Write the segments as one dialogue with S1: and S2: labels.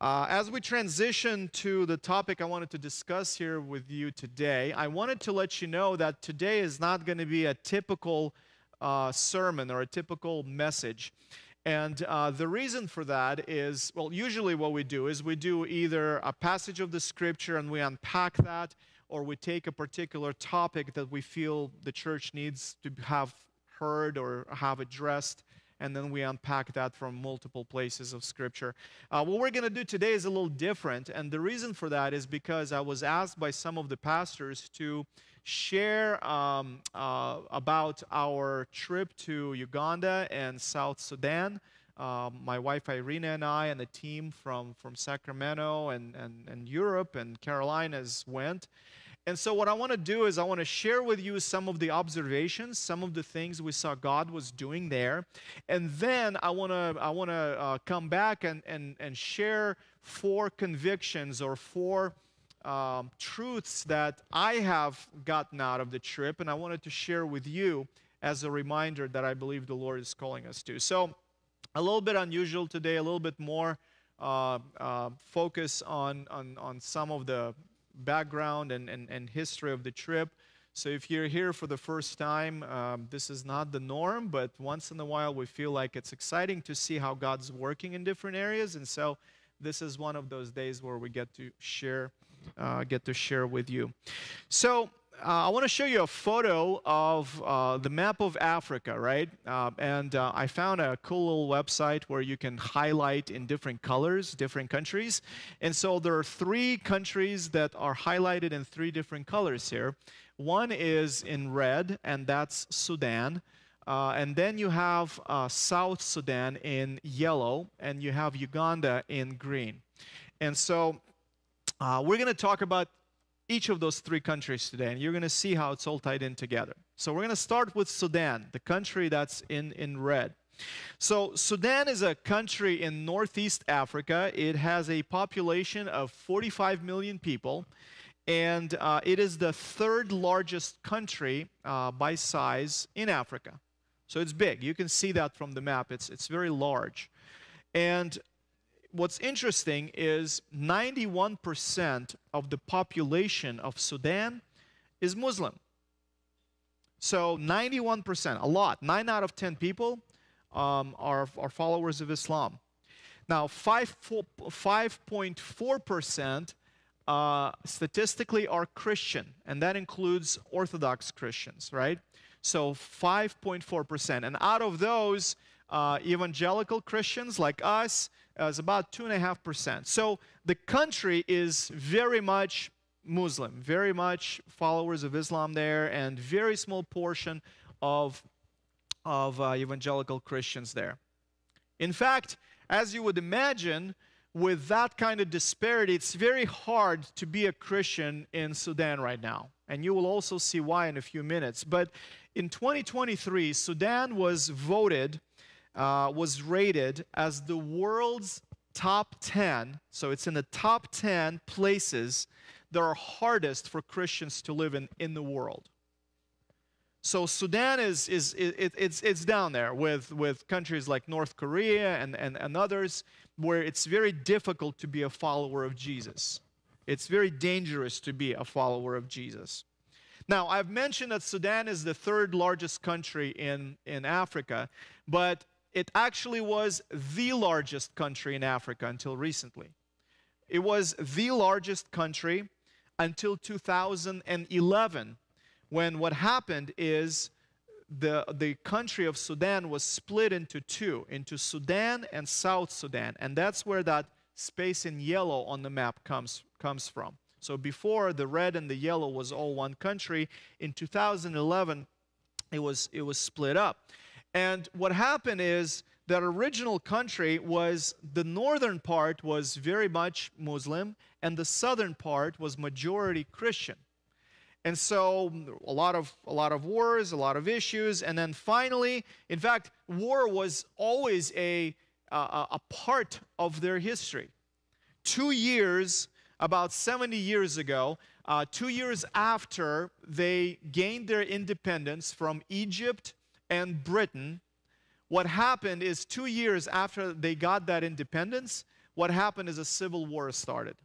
S1: Uh, as we transition to the topic I wanted to discuss here with you today, I wanted to let you know that today is not going to be a typical uh, sermon or a typical message. And uh, the reason for that is well, usually what we do is we do either a passage of the scripture and we unpack that, or we take a particular topic that we feel the church needs to have heard or have addressed and then we unpack that from multiple places of Scripture. Uh, what we're going to do today is a little different, and the reason for that is because I was asked by some of the pastors to share um, uh, about our trip to Uganda and South Sudan. Uh, my wife Irina and I and the team from, from Sacramento and, and, and Europe and Carolinas went. And so, what I want to do is, I want to share with you some of the observations, some of the things we saw God was doing there. And then I want to, I want to uh, come back and, and, and share four convictions or four um, truths that I have gotten out of the trip. And I wanted to share with you as a reminder that I believe the Lord is calling us to. So, a little bit unusual today, a little bit more uh, uh, focus on, on, on some of the background and, and, and history of the trip. So if you're here for the first time, um, this is not the norm, but once in a while we feel like it's exciting to see how God's working in different areas. And so this is one of those days where we get to share, uh, get to share with you. So uh, I want to show you a photo of uh, the map of Africa, right? Uh, and uh, I found a cool little website where you can highlight in different colors different countries. And so there are three countries that are highlighted in three different colors here. One is in red, and that's Sudan. Uh, and then you have uh, South Sudan in yellow, and you have Uganda in green. And so we're going to talk about each of those three countries today, and you're going to see how it's all tied in together. So we're going to start with Sudan, the country that's in, in red. So Sudan is a country in northeast Africa. It has a population of 45 million people, and uh, it is the third largest country uh, by size in Africa. So it's big. You can see that from the map. It's, it's very large. And what's interesting is 91% of the population of Sudan is Muslim. So 91%, a lot, 9 out of 10 people um, are, are followers of Islam. Now, 5.4% uh, statistically are Christian, and that includes Orthodox Christians, right? So 5.4%. And out of those, uh, evangelical Christians like us, uh, is about 2.5%. So the country is very much Muslim, very much followers of Islam there, and very small portion of, of uh, evangelical Christians there. In fact, as you would imagine, with that kind of disparity, it's very hard to be a Christian in Sudan right now. And you will also see why in a few minutes. But in 2023, Sudan was voted uh, was rated as the world's top 10, so it's in the top 10 places that are hardest for Christians to live in in the world. So Sudan is, is it, it's, it's down there with, with countries like North Korea and, and, and others where it's very difficult to be a follower of Jesus. It's very dangerous to be a follower of Jesus. Now, I've mentioned that Sudan is the third largest country in, in Africa, but it actually was the largest country in Africa until recently. It was the largest country until 2011, when what happened is the, the country of Sudan was split into two, into Sudan and South Sudan. And that's where that space in yellow on the map comes, comes from. So before the red and the yellow was all one country, in 2011 it was, it was split up. And what happened is that original country was the northern part was very much Muslim and the southern part was majority Christian. And so a lot of a lot of wars, a lot of issues, and then finally, in fact, war was always a a, a part of their history. Two years, about 70 years ago, uh, two years after they gained their independence from Egypt and Britain, what happened is two years after they got that independence, what happened is a civil war started.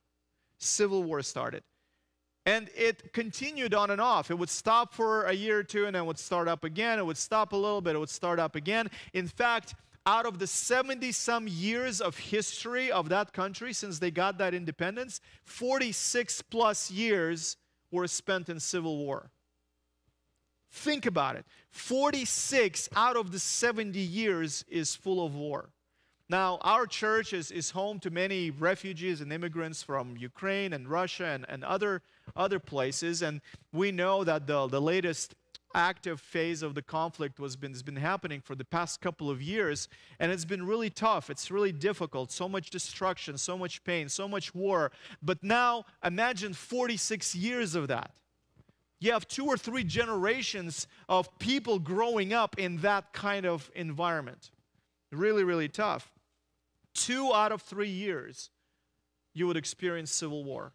S1: Civil war started. And it continued on and off. It would stop for a year or two and then would start up again. It would stop a little bit, it would start up again. In fact, out of the 70 some years of history of that country since they got that independence, 46 plus years were spent in civil war. Think about it. 46 out of the 70 years is full of war. Now, our church is, is home to many refugees and immigrants from Ukraine and Russia and, and other, other places, and we know that the, the latest active phase of the conflict was been, has been happening for the past couple of years and it's been really tough. It's really difficult. So much destruction so much pain so much war. But now imagine 46 years of that you have two or three generations of people growing up in that kind of environment. Really really tough. Two out of three years you would experience civil war.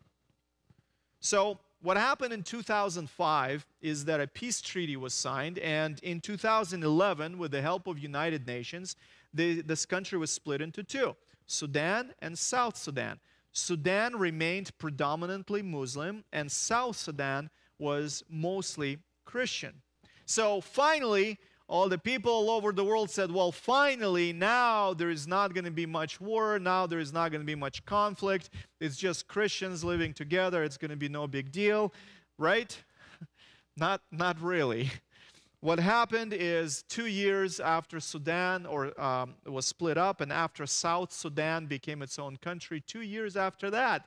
S1: So what happened in 2005 is that a peace treaty was signed, and in 2011, with the help of United Nations, the, this country was split into two Sudan and South Sudan. Sudan remained predominantly Muslim, and South Sudan was mostly Christian. So finally, all the people all over the world said, well, finally, now there is not going to be much war. Now there is not going to be much conflict. It's just Christians living together. It's going to be no big deal, right? not, not really. What happened is two years after Sudan or um, was split up, and after South Sudan became its own country, two years after that,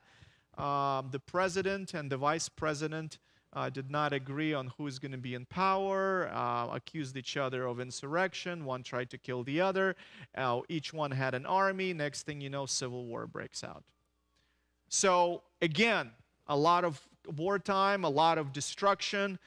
S1: um, the president and the vice president uh, did not agree on who is going to be in power, uh, accused each other of insurrection. One tried to kill the other. Uh, each one had an army. Next thing you know, civil war breaks out. So, again, a lot of wartime, a lot of destruction.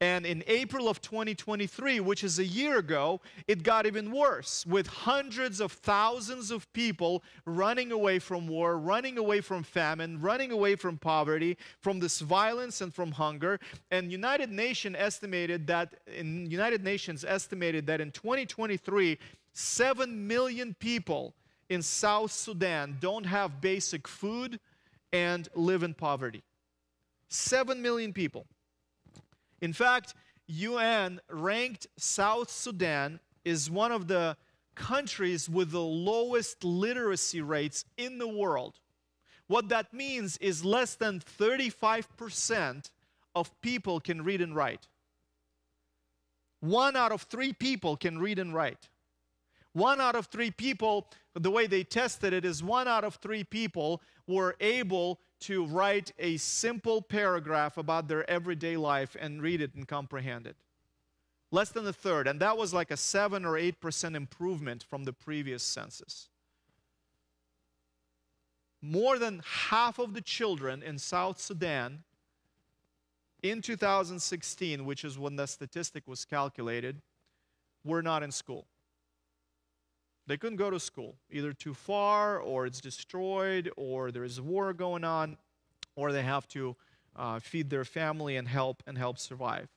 S1: And in April of 2023, which is a year ago, it got even worse with hundreds of thousands of people running away from war, running away from famine, running away from poverty, from this violence and from hunger. And United Nations estimated that in United Nations estimated that in 2023, 7 million people in South Sudan don't have basic food and live in poverty. 7 million people. In fact, UN ranked South Sudan is one of the countries with the lowest literacy rates in the world. What that means is less than 35% of people can read and write. One out of three people can read and write. One out of three people, the way they tested it is one out of three people were able to write a simple paragraph about their everyday life and read it and comprehend it. Less than a third, and that was like a 7 or 8% improvement from the previous census. More than half of the children in South Sudan in 2016, which is when the statistic was calculated, were not in school. They couldn't go to school, either too far, or it's destroyed, or there is war going on, or they have to uh, feed their family and help and help survive.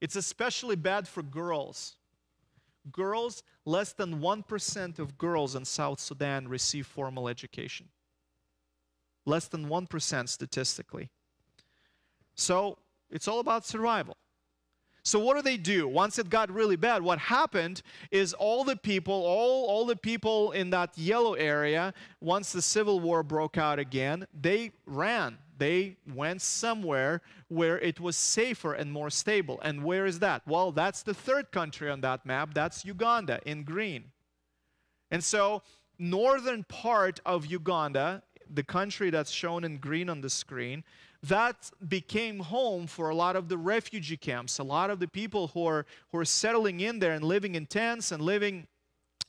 S1: It's especially bad for girls. Girls, less than 1% of girls in South Sudan receive formal education. Less than 1% statistically. So it's all about survival. So what do they do? Once it got really bad, what happened is all the people, all, all the people in that yellow area, once the civil war broke out again, they ran. They went somewhere where it was safer and more stable. And where is that? Well, that's the third country on that map. That's Uganda in green. And so northern part of Uganda, the country that's shown in green on the screen, that became home for a lot of the refugee camps, a lot of the people who are, who are settling in there and living in tents and living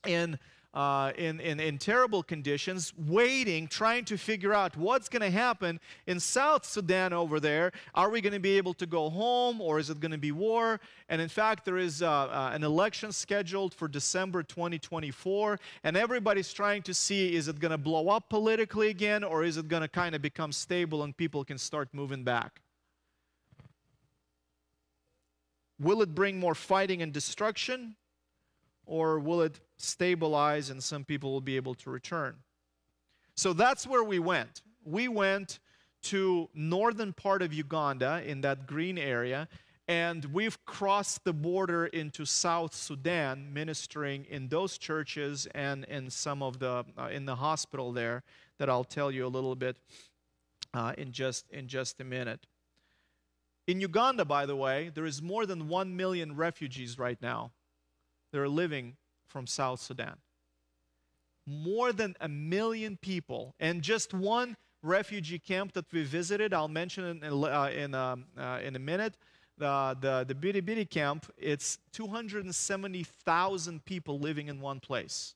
S1: in uh, in, in, in terrible conditions, waiting, trying to figure out what's going to happen in South Sudan over there. Are we going to be able to go home or is it going to be war? And in fact, there is uh, uh, an election scheduled for December 2024, and everybody's trying to see is it going to blow up politically again or is it going to kind of become stable and people can start moving back? Will it bring more fighting and destruction? Or will it stabilize and some people will be able to return. So that's where we went. We went to northern part of Uganda in that green area and we've crossed the border into South Sudan ministering in those churches and in some of the uh, in the hospital there that I'll tell you a little bit uh, in just in just a minute. In Uganda, by the way, there is more than 1 million refugees right now They're living from South Sudan. More than a million people. And just one refugee camp that we visited, I'll mention in, uh, in, um, uh, in a minute, the, the, the Bidi camp, it's 270,000 people living in one place.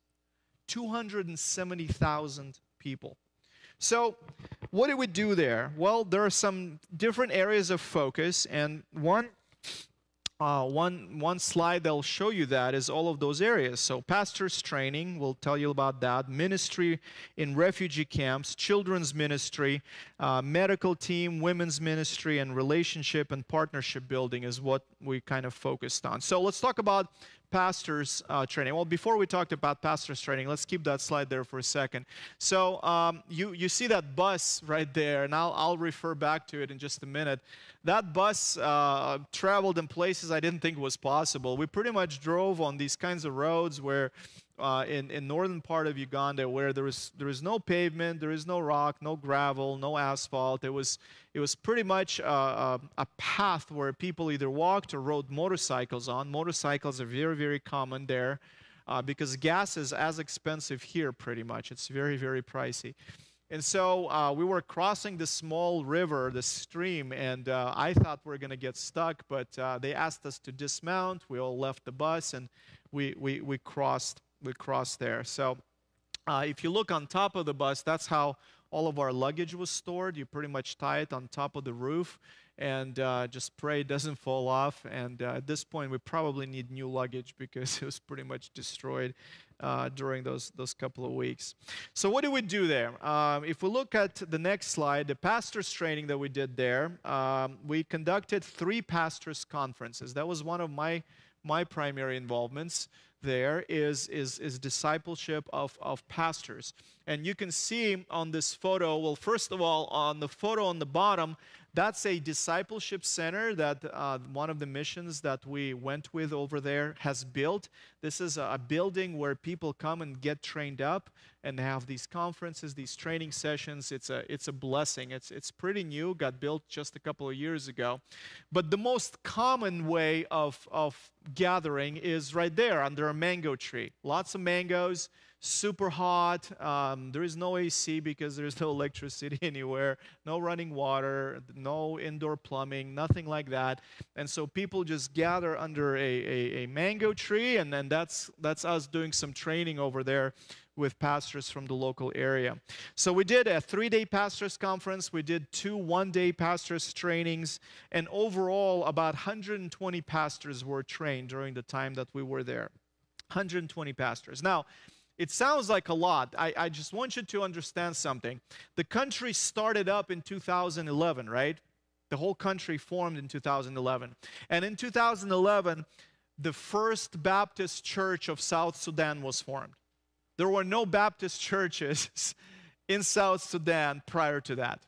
S1: 270,000 people. So, what do we do there? Well, there are some different areas of focus, and one uh, one one slide that'll show you that is all of those areas. So pastors training, we'll tell you about that. Ministry in refugee camps, children's ministry, uh, medical team, women's ministry, and relationship and partnership building is what we kind of focused on. So let's talk about pastors uh, training. Well, before we talked about pastors training, let's keep that slide there for a second. So um, you you see that bus right there, and I'll I'll refer back to it in just a minute. That bus uh, traveled in places I didn't think was possible. We pretty much drove on these kinds of roads where uh, in, in northern part of Uganda where there was there was no pavement, there is no rock, no gravel, no asphalt. It was it was pretty much a, a, a, path where people either walked or rode motorcycles on. Motorcycles are very very common there uh, because gas is as expensive here pretty much. It's very very pricey. And so uh, we were crossing this small river, the stream, and uh, I thought we were going to get stuck, but uh, they asked us to dismount. We all left the bus and we, we, we crossed we crossed there. So uh, if you look on top of the bus, that's how all of our luggage was stored. You pretty much tie it on top of the roof and uh, just pray it doesn't fall off. And uh, at this point, we probably need new luggage because it was pretty much destroyed uh, during those, those couple of weeks. So, what do we do there? Um, if we look at the next slide, the pastors' training that we did there, um, we conducted three pastors' conferences. That was one of my, my primary involvements there is, is, is discipleship of, of pastors. And you can see on this photo, well, first of all, on the photo on the bottom, that's a discipleship center that uh, one of the missions that we went with over there has built. This is a building where people come and get trained up and have these conferences, these training sessions. It's a, it's a blessing. It's, it's pretty new, got built just a couple of years ago. But the most common way of, of gathering is right there under a mango tree. Lots of mangoes super hot. Um, there is no AC because there's no electricity anywhere, no running water, no indoor plumbing, nothing like that. And so people just gather under a, a, a mango tree, and then that's, that's us doing some training over there with pastors from the local area. So we did a three day pastors conference, we did two one day pastors trainings, and overall, about 120 pastors were trained during the time that we were there. 120 pastors. Now, it sounds like a lot. I, I just want you to understand something. The country started up in 2011, right? The whole country formed in 2011. And in 2011, the first Baptist church of South Sudan was formed. There were no Baptist churches in South Sudan prior to that.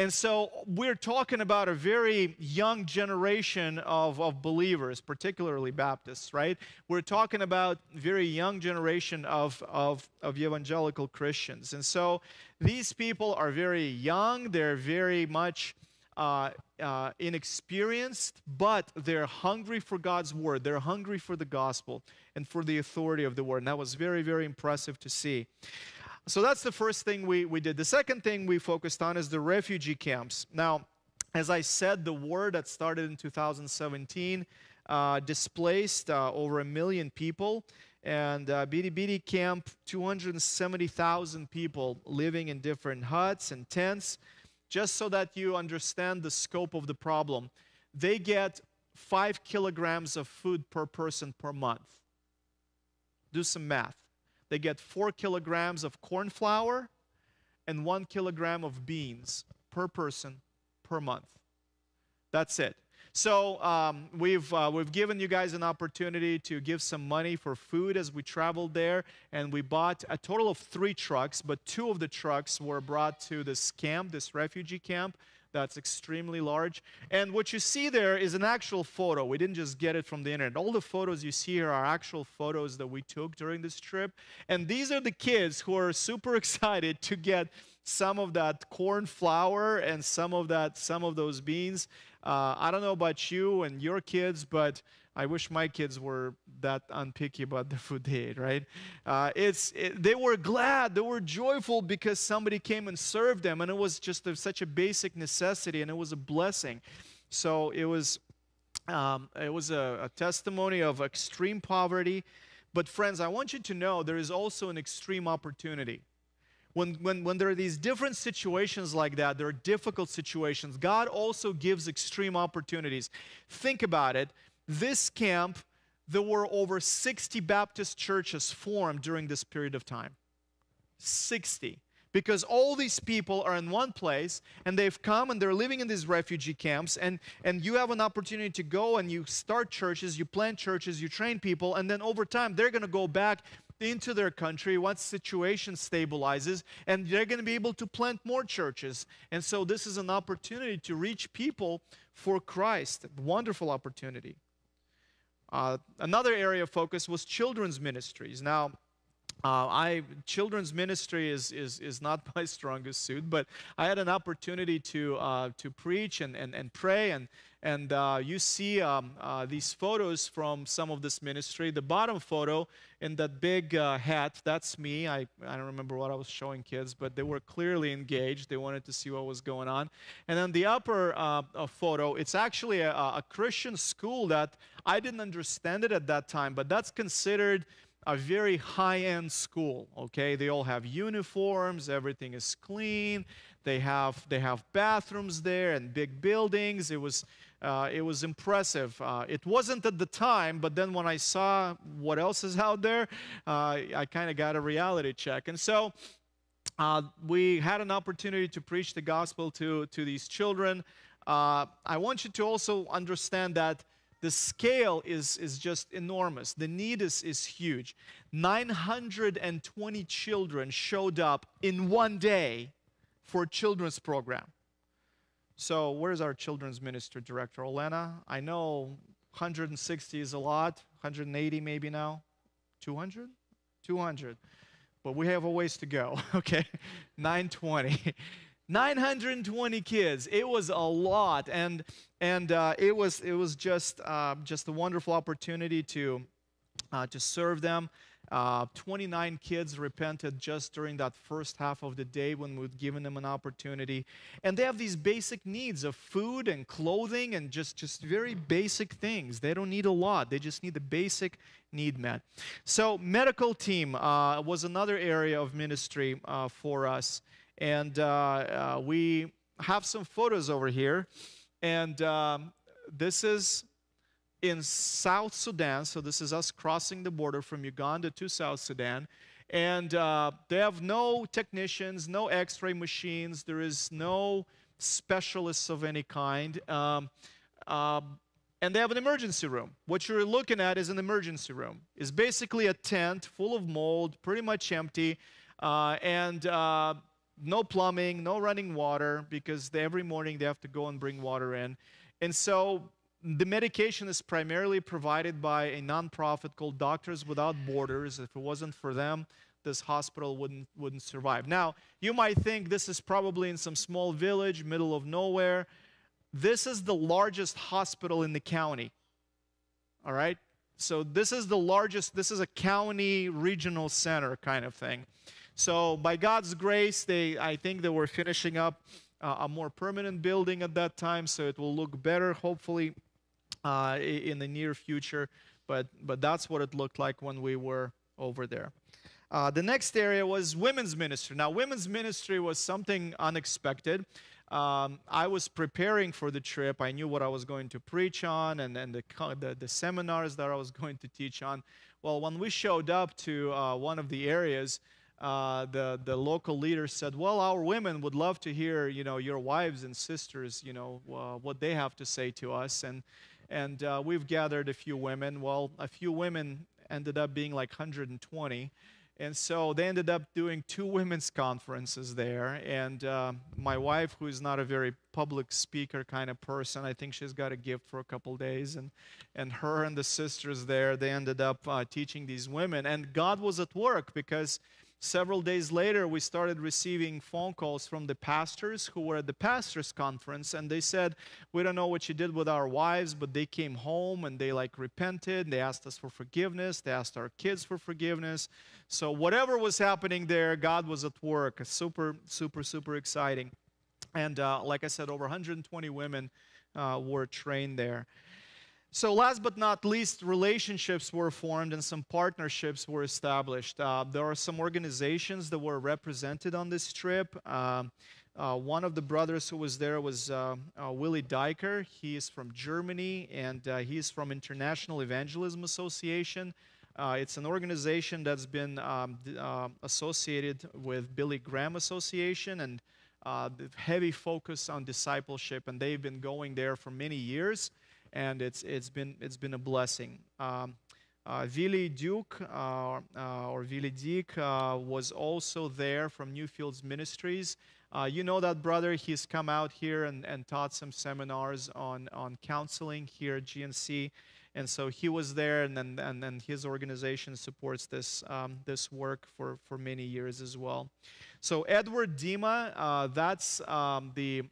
S1: And so we're talking about a very young generation of, of believers, particularly Baptists, right? We're talking about very young generation of, of, of evangelical Christians. And so these people are very young, they're very much uh, uh, inexperienced, but they're hungry for God's word. They're hungry for the gospel and for the authority of the word. And that was very, very impressive to see. So that's the first thing we, we did. The second thing we focused on is the refugee camps. Now, as I said, the war that started in 2017 uh, displaced uh, over a million people. And uh, Bidi camp, 270,000 people living in different huts and tents. Just so that you understand the scope of the problem, they get five kilograms of food per person per month. Do some math they get four kilograms of corn flour and one kilogram of beans per person per month. That's it. So um, we've uh, we've given you guys an opportunity to give some money for food as we traveled there, and we bought a total of three trucks. But two of the trucks were brought to this camp, this refugee camp, that's extremely large. And what you see there is an actual photo. We didn't just get it from the internet. All the photos you see here are actual photos that we took during this trip. And these are the kids who are super excited to get some of that corn flour and some of that some of those beans. Uh, I don't know about you and your kids, but I wish my kids were that unpicky about the food they ate, right? Uh, it's, it, they were glad, they were joyful because somebody came and served them, and it was just a, such a basic necessity, and it was a blessing. So it was, um, it was a, a testimony of extreme poverty. But, friends, I want you to know there is also an extreme opportunity. When, when, when there are these different situations like that, there are difficult situations, God also gives extreme opportunities. Think about it. This camp, there were over 60 Baptist churches formed during this period of time. 60 because all these people are in one place and they've come and they're living in these refugee camps and and you have an opportunity to go and you start churches you plant churches you train people and then over time they're going to go back into their country once situation stabilizes and they're going to be able to plant more churches. And so this is an opportunity to reach people for christ. Wonderful opportunity. Uh, another area of focus was children's ministries. Now, uh, I children's ministry is, is is not my strongest suit, but I had an opportunity to uh, to preach and, and, and pray and and uh, you see um, uh, these photos from some of this ministry. The bottom photo in that big uh, hat, that's me. I, I don't remember what I was showing kids, but they were clearly engaged. They wanted to see what was going on. And then the upper uh, photo, it's actually a, a Christian school that I didn't understand it at that time, but that's considered a very high-end school okay they all have uniforms everything is clean they have they have bathrooms there and big buildings it was uh, it was impressive. Uh, it wasn't at the time, but then when I saw what else is out there, uh, I kind of got a reality check. And so uh, we had an opportunity to preach the gospel to, to these children. Uh, I want you to also understand that the scale is, is just enormous. The need is, is huge. 920 children showed up in one day for a children's program. So where's our children's minister director, Olena? I know 160 is a lot, 180 maybe now, 200, 200, but we have a ways to go. Okay, 920. 920 kids. It was a lot, and and uh, it was it was just uh, just a wonderful opportunity to uh, to serve them. Uh, 29 kids repented just during that first half of the day when we'd given them an opportunity. And they have these basic needs of food and clothing and just, just very basic things. They don't need a lot, they just need the basic need met. So, medical team uh, was another area of ministry uh, for us. And uh, uh, we have some photos over here. And um, this is in South Sudan. So this is us crossing the border from Uganda to South Sudan. And uh, they have no technicians, no x ray machines, there is no specialists of any kind. Um, uh, and they have an emergency room. What you're looking at is an emergency room. It's basically a tent full of mold, pretty much empty, uh, and uh, no plumbing, no running water, because they, every morning they have to go and bring water in. And so the medication is primarily provided by a nonprofit called Doctors Without Borders. If it wasn't for them, this hospital wouldn't, wouldn't survive. Now, you might think this is probably in some small village, middle of nowhere. This is the largest hospital in the county. All right? So, this is the largest, this is a county regional center kind of thing. So, by God's grace, they, I think they were finishing up uh, a more permanent building at that time, so it will look better, hopefully, uh, in the near future, but, but that's what it looked like when we were over there. Uh, the next area was women's ministry. Now, women's ministry was something unexpected. Um, I was preparing for the trip. I knew what I was going to preach on and, and the, the, the seminars that I was going to teach on. Well, when we showed up to uh, one of the areas, uh, the the local leader said, "Well, our women would love to hear, you know, your wives and sisters, you know, uh, what they have to say to us." And and uh, we've gathered a few women. Well, a few women ended up being like 120. And so they ended up doing two women's conferences there. And uh, my wife, who is not a very public speaker kind of person, I think she's got a gift for a couple days. And, and her and the sisters there, they ended up uh, teaching these women. And God was at work because Several days later, we started receiving phone calls from the pastors who were at the pastors' conference, and they said, We don't know what you did with our wives, but they came home and they like repented. They asked us for forgiveness, they asked our kids for forgiveness. So, whatever was happening there, God was at work. Super, super, super exciting. And uh, like I said, over 120 women uh, were trained there. So, last but not least, relationships were formed and some partnerships were established. Uh, there are some organizations that were represented on this trip. Uh, uh, one of the brothers who was there was uh, uh, Willie Diker. He is from Germany and uh, he is from International Evangelism Association. it's an organization that's been um, associated with Billy Graham Association and uh heavy focus on discipleship, and they've been going there for many years and it's, it's, been, it's been a blessing. Um, uh, Duke uh, uh, or Willie Dick uh, was also there from Newfields Ministries. Uh, you know that brother, he's come out here and, and taught some seminars on, on counseling here at GNC. And so he was there, and then and, and his organization supports this, um, this work for, for many years as well. So, Edward Dima, uh, that's um, the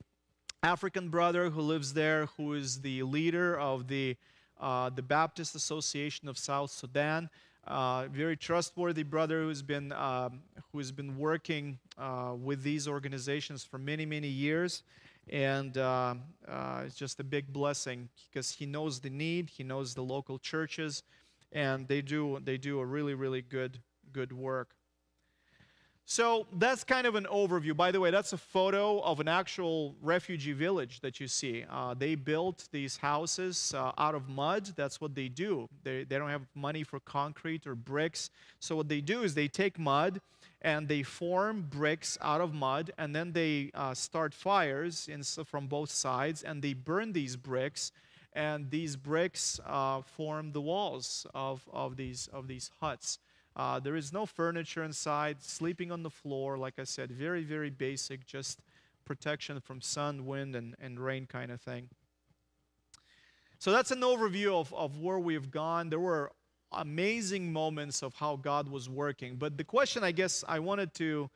S1: African brother who lives there, who is the leader of the, uh, the Baptist Association of South Sudan. Uh, very trustworthy brother who's been, um, who's been working uh, with these organizations for many, many years. And uh, uh, it's just a big blessing because he knows the need, he knows the local churches, and they do, they do a really, really good, good work. So that's kind of an overview. By the way, that's a photo of an actual refugee village that you see. Uh, they built these houses uh, out of mud. That's what they do. They, they don't have money for concrete or bricks. So what they do is they take mud and they form bricks out of mud and then they uh, start fires in, from both sides and they burn these bricks and these bricks uh, form the walls of, of, these, of these huts. Uh, there is no furniture inside, sleeping on the floor, like I said, very, very basic, just protection from sun, wind, and, and rain kind of thing. So that's an overview of, of where we've gone. There were amazing moments of how God was working. But the question I guess I wanted to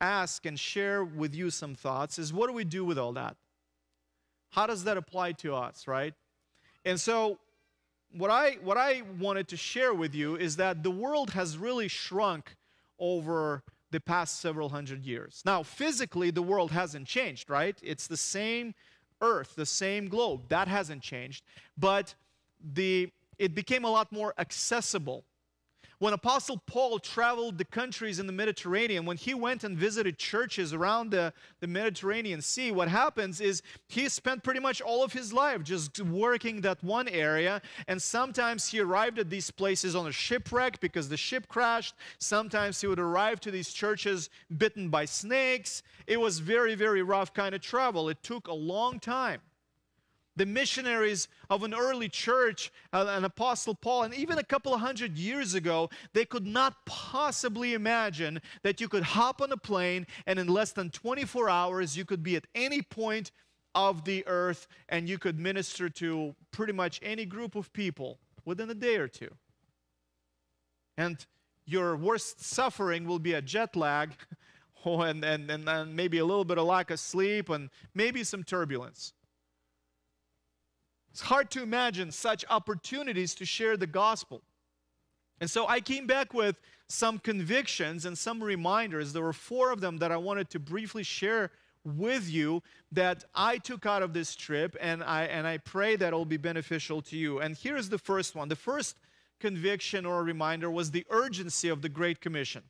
S1: ask and share with you some thoughts is what do we do with all that? How does that apply to us, right? And so what I, what I wanted to share with you is that the world has really shrunk over the past several hundred years. Now, physically, the world hasn't changed, right? It's the same earth, the same globe. That hasn't changed. But the, it became a lot more accessible when Apostle Paul traveled the countries in the Mediterranean, when he went and visited churches around the, the Mediterranean Sea, what happens is he spent pretty much all of his life just working that one area. And sometimes he arrived at these places on a shipwreck because the ship crashed. Sometimes he would arrive to these churches bitten by snakes. It was very, very rough kind of travel. It took a long time the missionaries of an early church, uh, an Apostle Paul, and even a couple of hundred years ago, they could not possibly imagine that you could hop on a plane and in less than 24 hours you could be at any point of the earth and you could minister to pretty much any group of people within a day or two. And your worst suffering will be a jet lag. Oh, and, and, and maybe a little bit of lack of sleep and maybe some turbulence. It's hard to imagine such opportunities to share the gospel. And so I came back with some convictions and some reminders. There were four of them that I wanted to briefly share with you that I took out of this trip, and I, and I pray that it'll be beneficial to you. And here's the first one. The first conviction or reminder was the urgency of the Great Commission.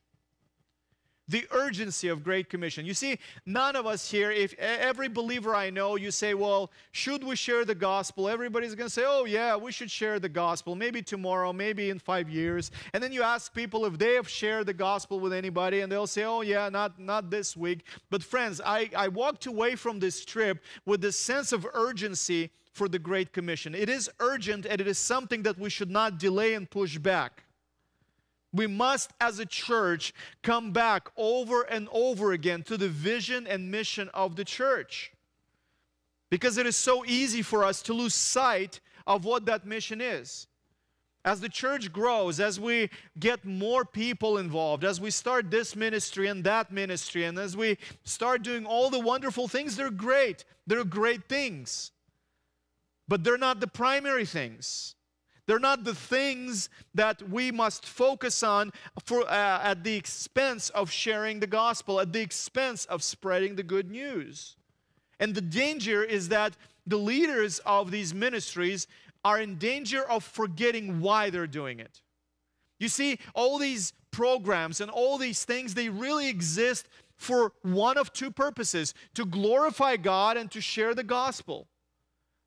S1: The urgency of Great Commission. You see, none of us here, if every believer I know, you say, well, should we share the gospel? Everybody's going to say, oh, yeah, we should share the gospel. Maybe tomorrow, maybe in five years. And then you ask people if they have shared the gospel with anybody, and they'll say, oh, yeah, not, not this week. But friends, I, I walked away from this trip with this sense of urgency for the Great Commission. It is urgent, and it is something that we should not delay and push back. We must, as a church, come back over and over again to the vision and mission of the church. Because it is so easy for us to lose sight of what that mission is. As the church grows, as we get more people involved, as we start this ministry and that ministry, and as we start doing all the wonderful things, they're great. They're great things. But they're not the primary things. They're not the things that we must focus on for, uh, at the expense of sharing the gospel, at the expense of spreading the good news. And the danger is that the leaders of these ministries are in danger of forgetting why they're doing it. You see, all these programs and all these things, they really exist for one of two purposes to glorify God and to share the gospel.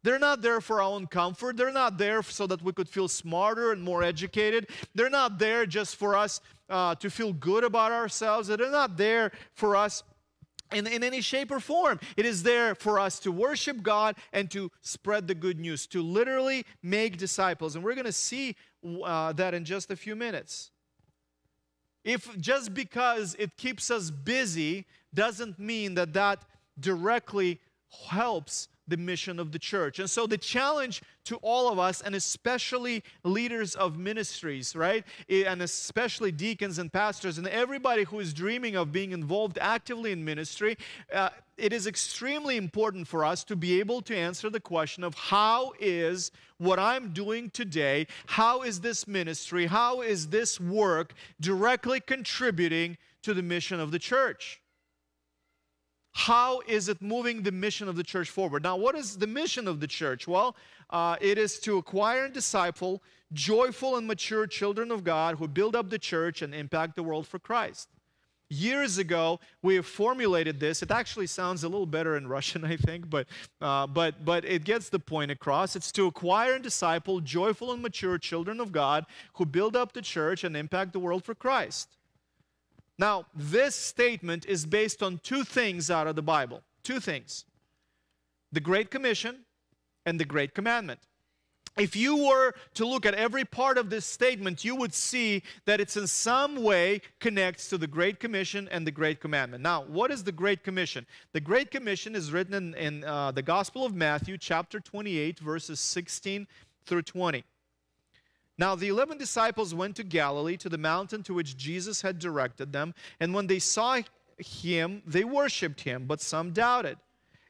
S1: They're not there for our own comfort. They're not there so that we could feel smarter and more educated. They're not there just for us uh, to feel good about ourselves. They're not there for us in, in any shape or form. It is there for us to worship God and to spread the good news, to literally make disciples. And we're going to see uh, that in just a few minutes. If just because it keeps us busy doesn't mean that that directly helps the mission of the church. And so the challenge to all of us, and especially leaders of ministries, right? And especially deacons and pastors, and everybody who is dreaming of being involved actively in ministry, uh, it is extremely important for us to be able to answer the question of how is what I'm doing today, how is this ministry, how is this work directly contributing to the mission of the church? How is it moving the mission of the church forward? Now, what is the mission of the church? Well, uh, it is to acquire and disciple joyful and mature children of God who build up the church and impact the world for Christ. Years ago, we formulated this. It actually sounds a little better in Russian, I think, but, uh, but, but it gets the point across. It's to acquire and disciple joyful and mature children of God who build up the church and impact the world for Christ. Now, this statement is based on two things out of the Bible. Two things the Great Commission and the Great Commandment. If you were to look at every part of this statement, you would see that it's in some way connects to the Great Commission and the Great Commandment. Now, what is the Great Commission? The Great Commission is written in, in uh, the Gospel of Matthew, chapter 28, verses 16 through 20. Now the eleven disciples went to Galilee, to the mountain to which Jesus had directed them, and when they saw him, they worshipped him, but some doubted.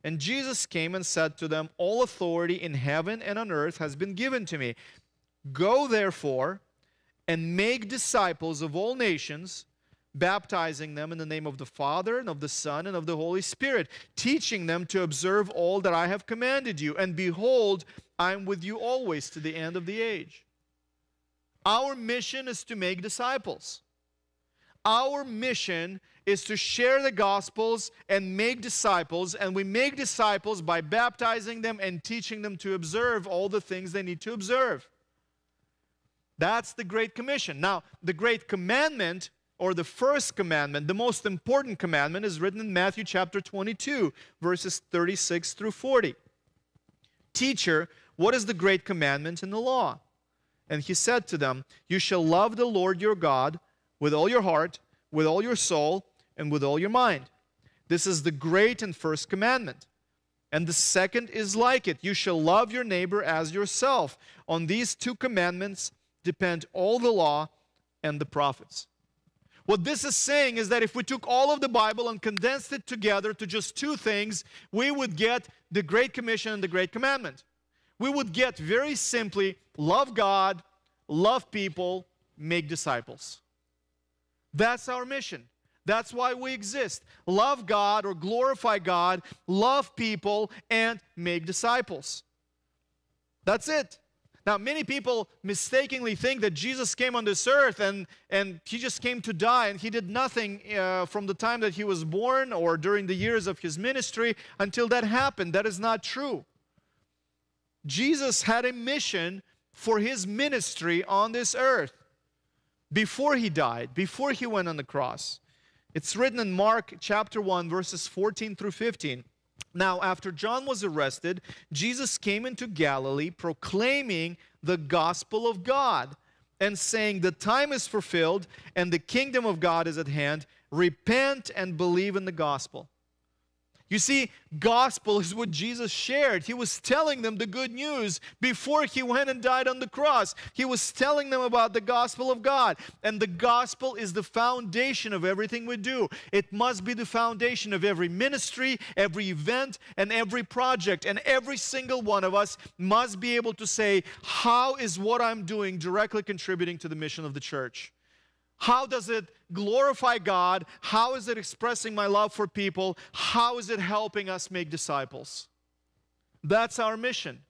S1: And Jesus came and said to them, All authority in heaven and on earth has been given to me. Go therefore and make disciples of all nations, baptizing them in the name of the Father and of the Son and of the Holy Spirit, teaching them to observe all that I have commanded you. And behold, I am with you always to the end of the age. Our mission is to make disciples. Our mission is to share the gospels and make disciples, and we make disciples by baptizing them and teaching them to observe all the things they need to observe. That's the Great Commission. Now, the Great Commandment, or the first commandment, the most important commandment, is written in Matthew chapter 22, verses 36 through 40. Teacher, what is the Great Commandment in the law? And he said to them, You shall love the Lord your God with all your heart, with all your soul, and with all your mind. This is the great and first commandment. And the second is like it you shall love your neighbor as yourself. On these two commandments depend all the law and the prophets. What this is saying is that if we took all of the Bible and condensed it together to just two things, we would get the Great Commission and the Great Commandment we would get very simply love God, love people, make disciples. That's our mission. That's why we exist. Love God or glorify God, love people, and make disciples. That's it. Now, many people mistakenly think that Jesus came on this earth and, and he just came to die and he did nothing uh, from the time that he was born or during the years of his ministry until that happened. That is not true. Jesus had a mission for his ministry on this earth before he died, before he went on the cross. It's written in Mark chapter 1, verses 14 through 15. Now, after John was arrested, Jesus came into Galilee proclaiming the gospel of God and saying, The time is fulfilled and the kingdom of God is at hand. Repent and believe in the gospel. You see, gospel is what Jesus shared. He was telling them the good news before he went and died on the cross. He was telling them about the gospel of God. And the gospel is the foundation of everything we do. It must be the foundation of every ministry, every event, and every project. And every single one of us must be able to say, How is what I'm doing directly contributing to the mission of the church? How does it glorify God? How is it expressing my love for people? How is it helping us make disciples? That's our mission.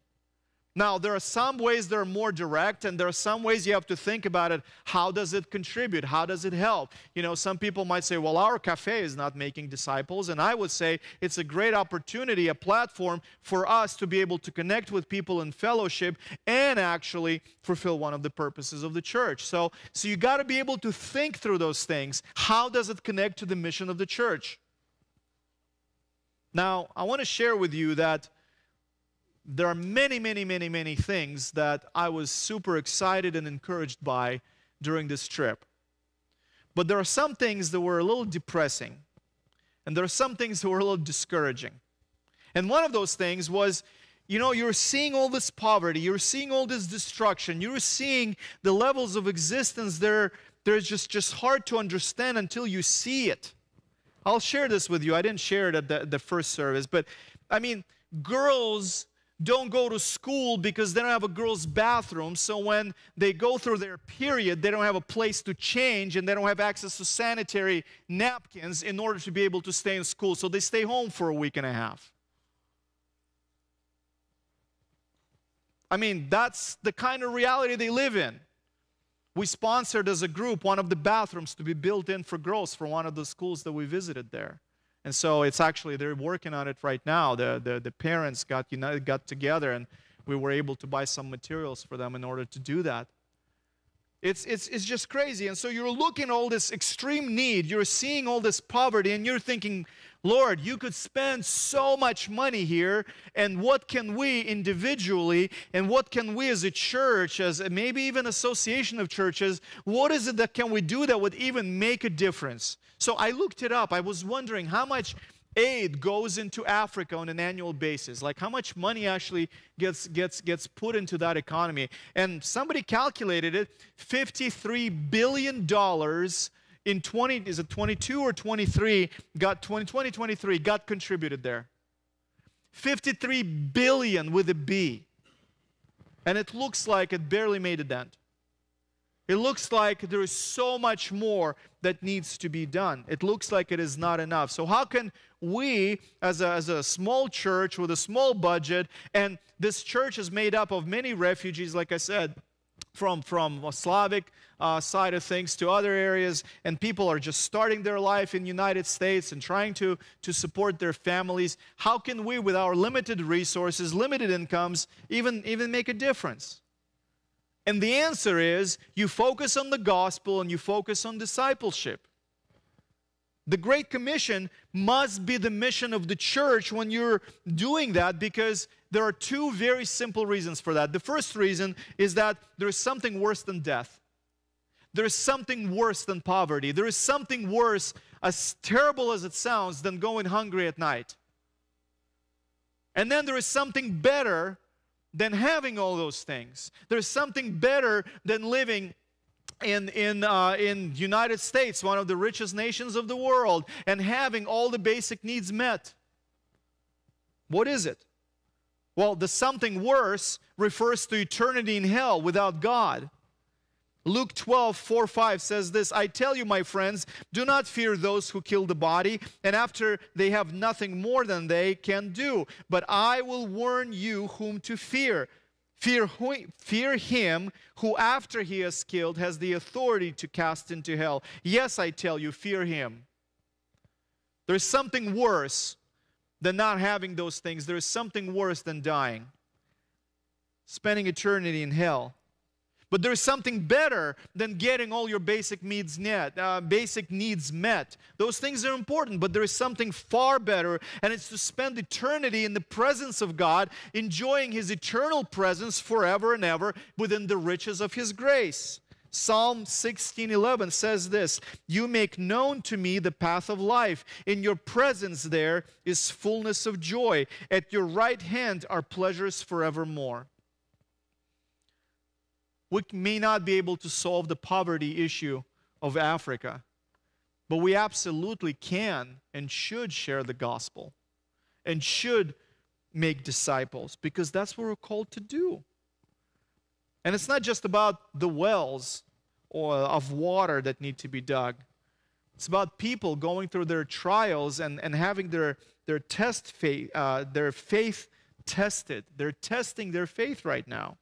S1: Now, there are some ways that are more direct, and there are some ways you have to think about it. How does it contribute? How does it help? You know, some people might say, well, our cafe is not making disciples. And I would say it's a great opportunity, a platform for us to be able to connect with people in fellowship and actually fulfill one of the purposes of the church. So, so you got to be able to think through those things. How does it connect to the mission of the church? Now, I want to share with you that there are many, many, many, many things that I was super excited and encouraged by during this trip. But there are some things that were a little depressing, and there are some things that were a little discouraging. And one of those things was you know, you're seeing all this poverty, you're seeing all this destruction, you're seeing the levels of existence they're, they're just, just hard to understand until you see it. I'll share this with you. I didn't share it at the, the first service, but I mean, girls don't go to school because they don't have a girls' bathroom. So when they go through their period, they don't have a place to change and they don't have access to sanitary napkins in order to be able to stay in school. So they stay home for a week and a half. I mean, that's the kind of reality they live in. We sponsored as a group one of the bathrooms to be built in for girls for one of the schools that we visited there. And so it's actually, they're working on it right now. The, the, the parents got, united, got together and we were able to buy some materials for them in order to do that. It's, it's, it's just crazy. And so you're looking all this extreme need, you're seeing all this poverty, and you're thinking, Lord, you could spend so much money here, and what can we individually, and what can we as a church, as maybe even association of churches, what is it that can we do that would even make a difference? So I looked it up. I was wondering how much aid goes into Africa on an annual basis. Like how much money actually gets gets gets put into that economy. And somebody calculated it, 53 billion dollars in 20 is it 22 or 23 got 20 2023 got contributed there 53 billion with a b and it looks like it barely made a dent it looks like there is so much more that needs to be done. It looks like it is not enough. So, how can we, as a, as a small church with a small budget, and this church is made up of many refugees, like I said, from, from Slavic uh, side of things to other areas, and people are just starting their life in United States and trying to, to support their families. How can we, with our limited resources, limited incomes, even, even make a difference? And the answer is you focus on the gospel and you focus on discipleship. The Great Commission must be the mission of the church when you're doing that because there are two very simple reasons for that. The first reason is that there is something worse than death. There is something worse than poverty. There is something worse, as terrible as it sounds, than going hungry at night. And then there is something better than having all those things. There's something better than living in in uh, in United States, one of the richest nations of the world, and having all the basic needs met. What is it? Well, the something worse refers to eternity in hell without God. Luke 12, 4, 5 says this I tell you, my friends, do not fear those who kill the body, and after they have nothing more than they can do. But I will warn you whom to fear. Fear, fear him who, after he has killed, has the authority to cast into hell. Yes, I tell you, fear him. There's something worse than not having those things. There is something worse than dying, spending eternity in hell. But there's something better than getting all your basic needs met. Uh, basic needs met. Those things are important, but there is something far better, and it's to spend eternity in the presence of God, enjoying His eternal presence forever and ever within the riches of His grace. Psalm 16:11 says this, "You make known to me the path of life. In your presence there is fullness of joy. At your right hand are pleasures forevermore." We may not be able to solve the poverty issue of Africa, but we absolutely can and should share the gospel and should make disciples because that's what we're called to do. And it's not just about the wells or of water that need to be dug. It's about people going through their trials and, and having their, their test faith, uh, their faith tested. They're testing their faith right now.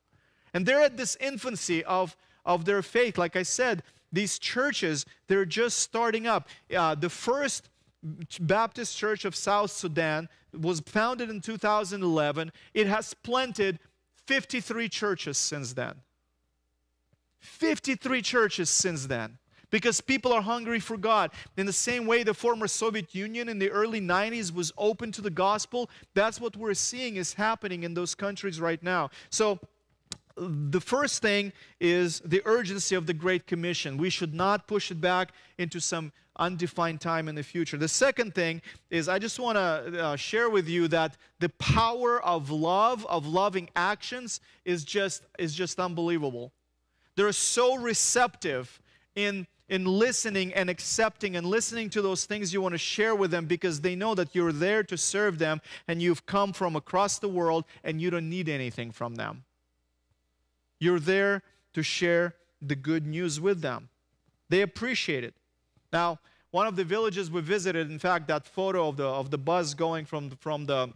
S1: And they're at this infancy of, of their faith. Like I said, these churches, they're just starting up. Uh, the first Baptist Church of South Sudan was founded in 2011. It has planted 53 churches since then. 53 churches since then. Because people are hungry for God. In the same way the former Soviet Union in the early 90s was open to the gospel, that's what we're seeing is happening in those countries right now. So the first thing is the urgency of the Great Commission. We should not push it back into some undefined time in the future. The second thing is I just want to uh, share with you that the power of love, of loving actions, is just, is just unbelievable. They're so receptive in in listening and accepting and listening to those things you want to share with them because they know that you're there to serve them and you've come from across the world and you don't need anything from them. You're there to share the good news with them. They appreciate it. Now, one of the villages we visited, in fact, that photo of the, of the bus going from, from, the,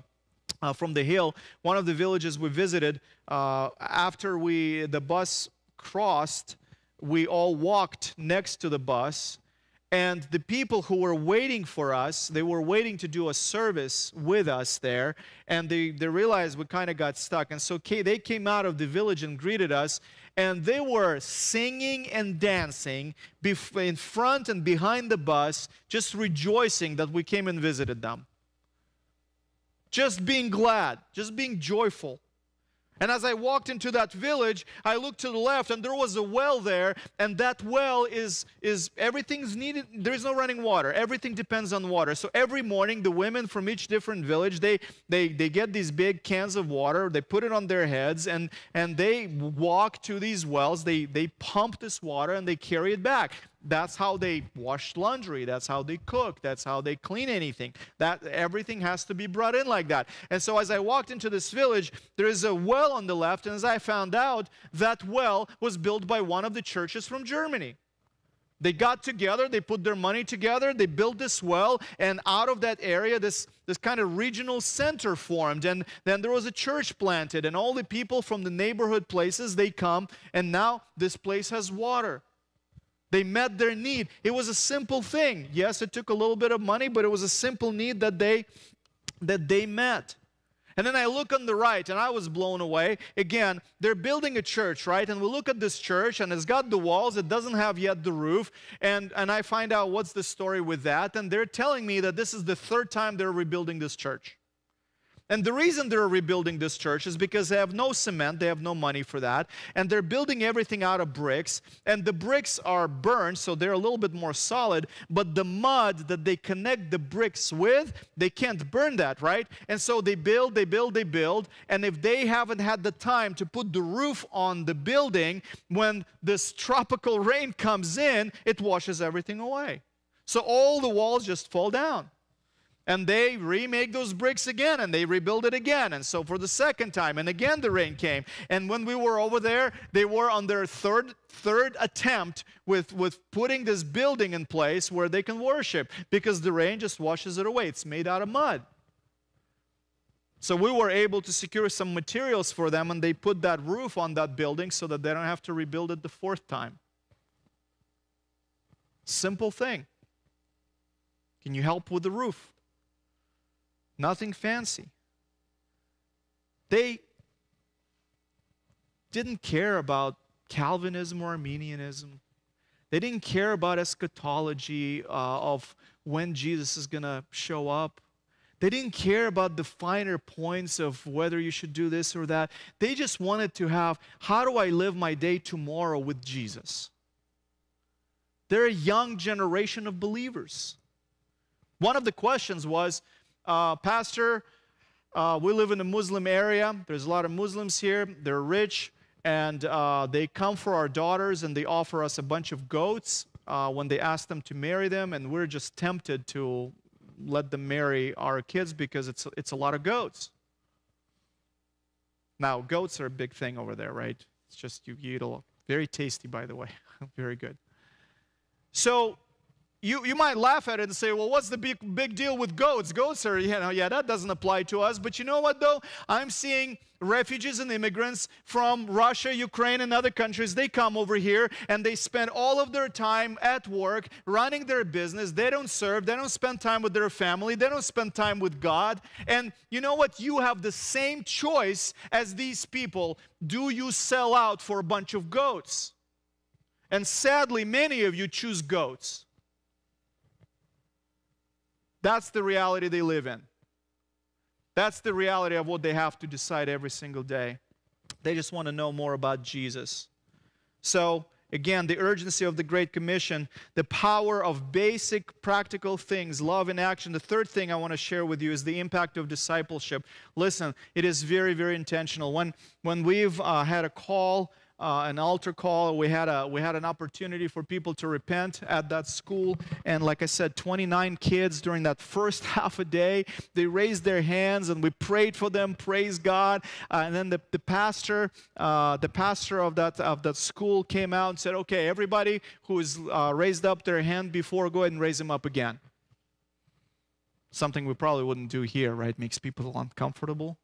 S1: uh, from the hill, one of the villages we visited, uh, after we, the bus crossed, we all walked next to the bus and the people who were waiting for us, they were waiting to do a service with us there. And they, they realized we kind of got stuck. And so they came out of the village and greeted us. And they were singing and dancing in front and behind the bus, just rejoicing that we came and visited them. Just being glad, just being joyful. And as I walked into that village, I looked to the left and there was a well there, and that well is is everything's needed. There's no running water. Everything depends on water. So every morning the women from each different village, they they they get these big cans of water, they put it on their heads and and they walk to these wells, they they pump this water and they carry it back that's how they wash laundry. That's how they cook. That's how they clean anything. That everything has to be brought in like that. And so as i walked into this village there is a well on the left and as i found out that well was built by one of the churches from germany. They got together they put their money together they built this well and out of that area this this kind of regional center formed and then there was a church planted and all the people from the neighborhood places they come and now this place has water they met their need. It was a simple thing. Yes, it took a little bit of money, but it was a simple need that they that they met. And then I look on the right and I was blown away. Again, they're building a church, right? And we look at this church and it's got the walls, it doesn't have yet the roof. And, and I find out what's the story with that. And they're telling me that this is the third time they're rebuilding this church. And the reason they're rebuilding this church is because they have no cement, they have no money for that, and they're building everything out of bricks. And the bricks are burned, so they're a little bit more solid, but the mud that they connect the bricks with, they can't burn that, right? And so they build, they build, they build, and if they haven't had the time to put the roof on the building, when this tropical rain comes in, it washes everything away. So all the walls just fall down. And they remake those bricks again and they rebuild it again. And so for the second time, and again the rain came. And when we were over there, they were on their third third attempt with, with putting this building in place where they can worship because the rain just washes it away. It's made out of mud. So we were able to secure some materials for them, and they put that roof on that building so that they don't have to rebuild it the fourth time. Simple thing. Can you help with the roof? Nothing fancy. They didn't care about Calvinism or Arminianism. They didn't care about eschatology uh, of when Jesus is going to show up. They didn't care about the finer points of whether you should do this or that. They just wanted to have how do I live my day tomorrow with Jesus? They're a young generation of believers. One of the questions was, uh, Pastor, uh, we live in a Muslim area. There's a lot of Muslims here. They're rich, and uh, they come for our daughters and they offer us a bunch of goats uh, when they ask them to marry them, and we're just tempted to let them marry our kids because it's, it's a lot of goats. Now, goats are a big thing over there, right? It's just you eat a lot. Very tasty, by the way. Very good. So you, you might laugh at it and say, well, what's the big, big deal with goats? Goats are, you know, yeah, that doesn't apply to us. But you know what, though? I'm seeing refugees and immigrants from Russia, Ukraine, and other countries. They come over here and they spend all of their time at work running their business. They don't serve, they don't spend time with their family, they don't spend time with God. And you know what? You have the same choice as these people. Do you sell out for a bunch of goats? And sadly, many of you choose goats. That's the reality they live in. That's the reality of what they have to decide every single day. They just want to know more about Jesus. So, again, the urgency of the Great Commission, the power of basic practical things, love in action. The third thing I want to share with you is the impact of discipleship. Listen, it is very, very intentional. When, when we've uh, had a call, uh, an altar call. We had a we had an opportunity for people to repent at that school, and like I said, 29 kids during that first half a day, they raised their hands and we prayed for them. Praise God! Uh, and then the, the pastor, uh, the pastor of that of that school came out and said, "Okay, everybody who has uh, raised up their hand before, go ahead and raise them up again." Something we probably wouldn't do here, right? Makes people uncomfortable.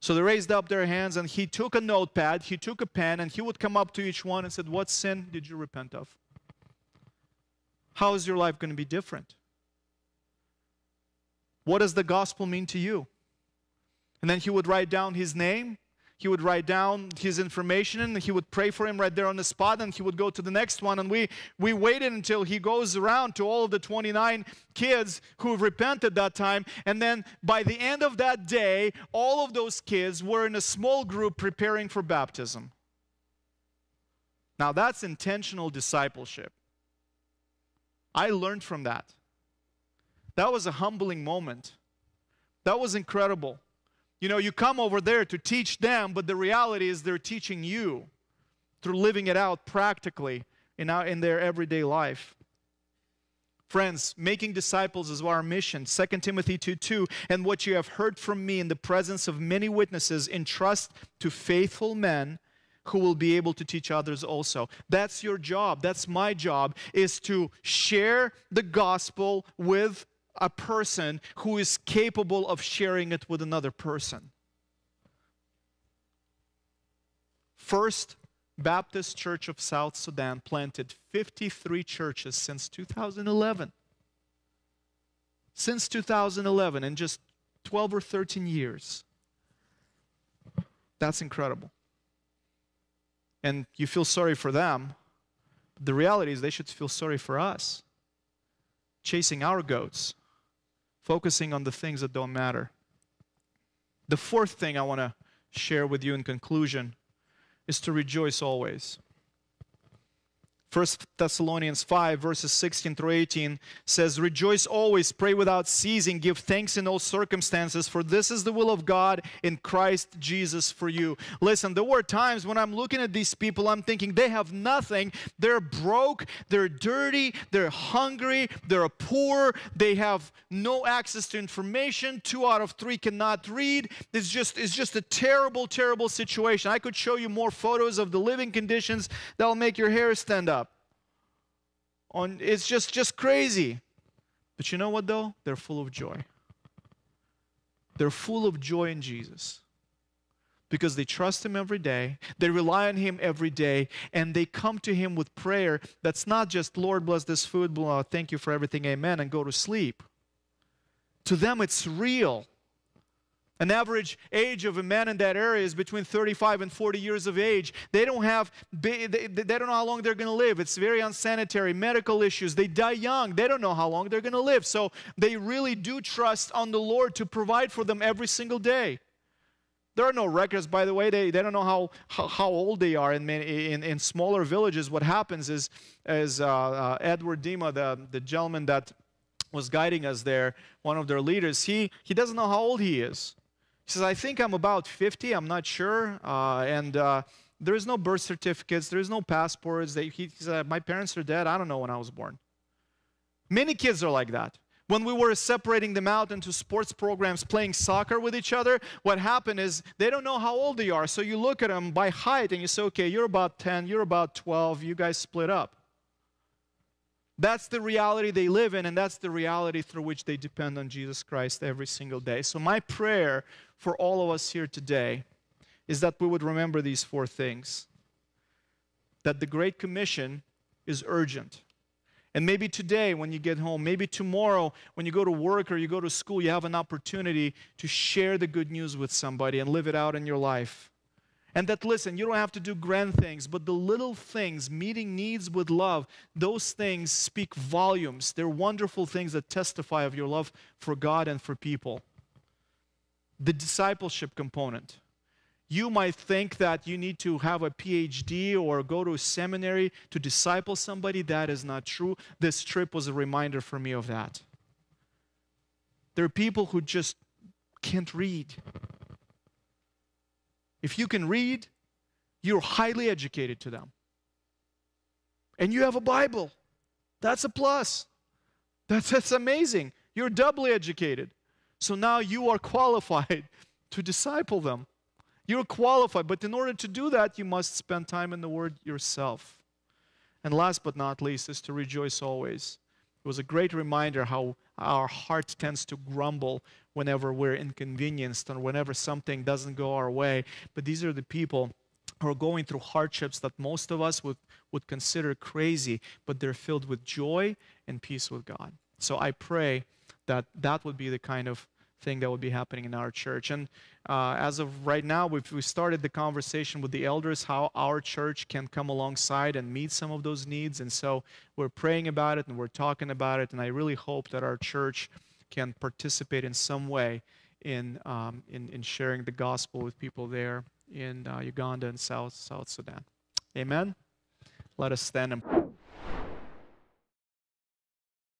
S1: So they raised up their hands, and he took a notepad, he took a pen, and he would come up to each one and said, What sin did you repent of? How is your life going to be different? What does the gospel mean to you? And then he would write down his name, he would write down his information and he would pray for him right there on the spot and he would go to the next one. And we we waited until he goes around to all of the 29 kids who repented that time. And then by the end of that day all of those kids were in a small group preparing for baptism. Now that's intentional discipleship. I learned from that. That was a humbling moment. That was incredible you know, you come over there to teach them, but the reality is they're teaching you through living it out practically in, our, in their everyday life. Friends, making disciples is our mission. 2 Timothy 2 2. And what you have heard from me in the presence of many witnesses, entrust to faithful men who will be able to teach others also. That's your job. That's my job, is to share the gospel with a person who is capable of sharing it with another person. First Baptist Church of South Sudan planted 53 churches since 2011. Since 2011, in just 12 or 13 years. That's incredible. And you feel sorry for them. But The reality is, they should feel sorry for us, chasing our goats focusing on the things that don't matter. The fourth thing I want to share with you in conclusion is to rejoice always. 1 Thessalonians 5, verses 16 through 18 says, Rejoice always, pray without ceasing, give thanks in all circumstances, for this is the will of God in Christ Jesus for you. Listen, there were times when I'm looking at these people, I'm thinking they have nothing. They're broke, they're dirty, they're hungry, they're poor, they have no access to information. Two out of three cannot read. It's just, it's just a terrible, terrible situation. I could show you more photos of the living conditions that'll make your hair stand up on it's just just crazy but you know what though they're full of joy They're full of joy in Jesus because they trust Him every day, they rely on Him every day, and they come to Him with prayer that's not just, Lord, bless this food, thank you for everything, amen, and go to sleep. To them, it's real. An average age of a man in that area is between 35 and 40 years of age. They don't have, they, don't know how long they're going to live. It's very unsanitary, medical issues. They die young. They don't know how long they're going to live. So they really do trust on the Lord to provide for them every single day. There are no records, by the way. They, they don't know how, how, how old they are. In, in, in smaller villages, what happens is, is uh, uh, Edward Dima, the, the gentleman that was guiding us there, one of their leaders, he, he doesn't know how old he is. He says, I think I'm about 50, I'm not sure. Uh, and uh, there is no birth certificates, there is no passports. They, he, said, My parents are dead, I don't know when I was born. Many kids are like that. When we were separating them out into sports programs, playing soccer with each other, what happened is they don't know how old they are. So you look at them by height and you say, okay, you're about 10, you're about 12, you guys split up. That's the reality they live in, and that's the reality through which they depend on Jesus Christ every single day. So, my prayer for all of us here today is that we would remember these four things that the Great Commission is urgent. And maybe today when you get home, maybe tomorrow when you go to work or you go to school, you have an opportunity to share the good news with somebody and live it out in your life. And that, listen, you don't have to do grand things, but the little things, meeting needs with love, those things speak volumes. They're wonderful things that testify of your love for God and for people. The discipleship component. You might think that you need to have a PhD or go to a seminary to disciple somebody. That is not true. This trip was a reminder for me of that. There are people who just can't read. If you can read, you're highly educated to them. And you have a Bible. That's a plus. That's, that's amazing. You're doubly educated. So now you are qualified to disciple them. You're qualified, but in order to do that, you must spend time in the Word yourself. And last but not least is to rejoice always. It was a great reminder how our heart tends to grumble whenever we're inconvenienced or whenever something doesn't go our way. But these are the people who are going through hardships that most of us would, would consider crazy, but they're filled with joy and peace with God. So I pray that that would be the kind of thing that would be happening in our church. And uh, as of right now, we've we started the conversation with the elders how our church can come alongside and meet some of those needs. And so we're praying about it and we're talking about it. And I really hope that our church can participate in some way in, um, in, in sharing the gospel with people there in uh, Uganda and South, South Sudan. Amen? Let us stand and